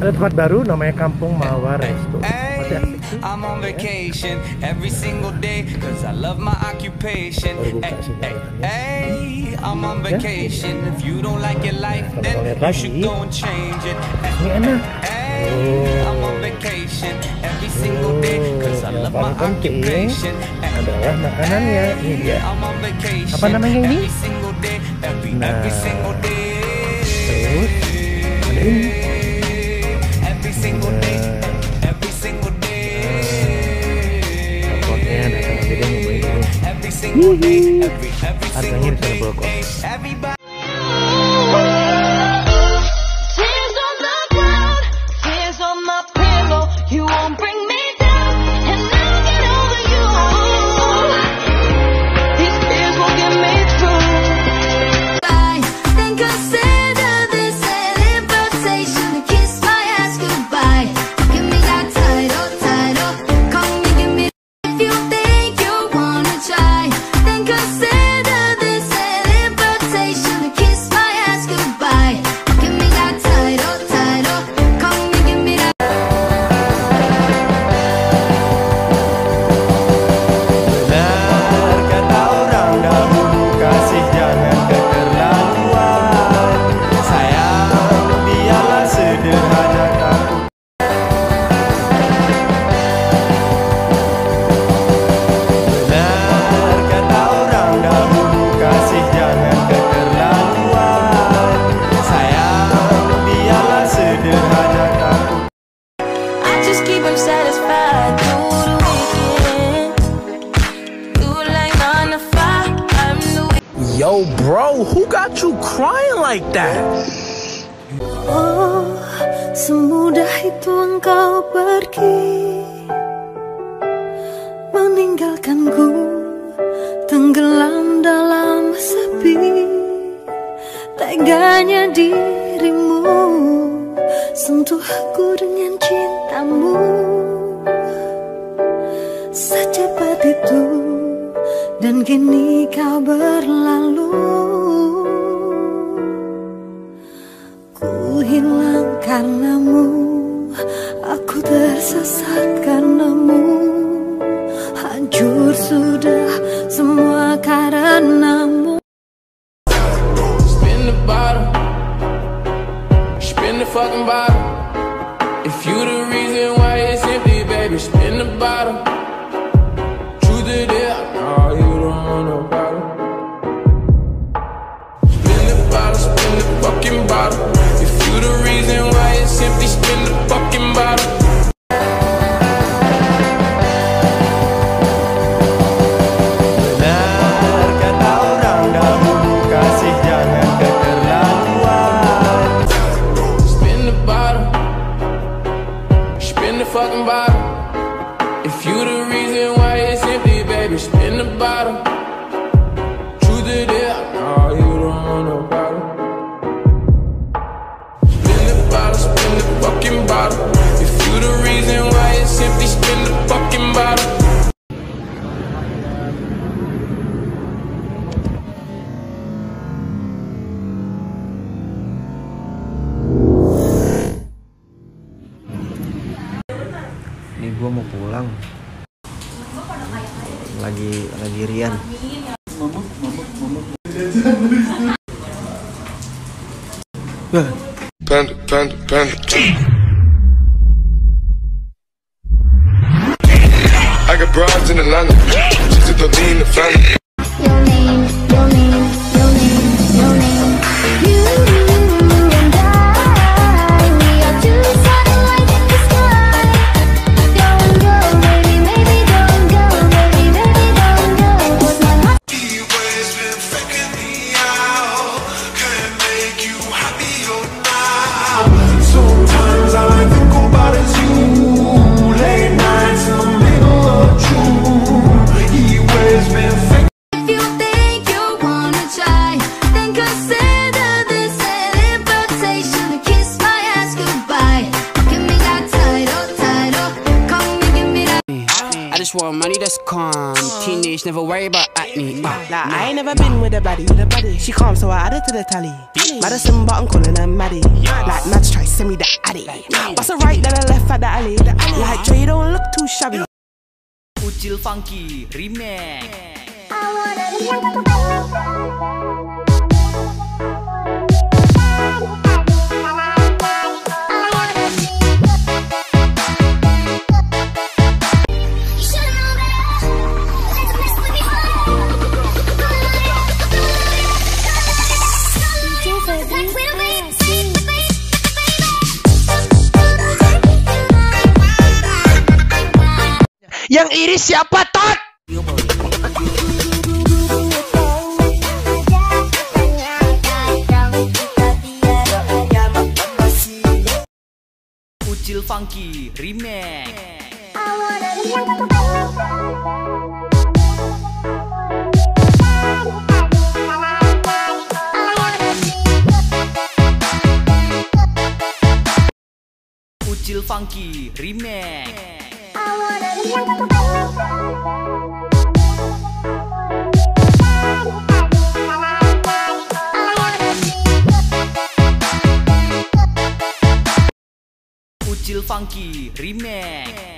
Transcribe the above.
Ada tempat baru namanya Kampung Mawar Resto. Sih. I'm on Ya. vacation every single day cause I love my occupation. Buka Hey, I'm on Ya. vacation. If you don't like your life, then you should go and change it. Hey, I'm on vacation every single day cause I Oh, yang love my occupation. Adalah makanannya. Ini dia. Apa namanya ini? every single day, every, Nah. Single day, every every Harganya single di day. Yo, bro, who got you crying like that? Oh, semudah itu engkau pergi. Meninggalkanku Tenggelam dalam sepi. Teganya dirimu Sentuh aku dengan cintamu Dan kini kau berlalu Ku hilang karenamu Aku tersesat karenamu Hancur sudah semua karenamu Spin the bottle. Spin the fucking bottle. If you the fucking bottle. If you the reason why it's empty, spin the fucking bottle. Fucking bottle. If you the reason why it's empty, baby, spin the bottle. Truth it is, fucking bottle. If you the reason why it's empty, spin the fucking bottle. Ini gua mau pulang. Lagi lagi Rian. Panda, panda, panda. bronze in the land, She took the lean to family. Just want money that's calm. Teenage, never worry about acne. Uh, Like, I ain't never been with a baddie. With a baddie. She calm, so I add her to the tally. Madison, but I'm calling her Maddie. Like, Mads try send me the addy. Bust a right, then a left at the alley. Like, Dre, you don't look too shabby. Ucil Funky Remix Yang iri siapa tot? Ucil Funky Remix Ucil Funky Remix Ucil Funky Remix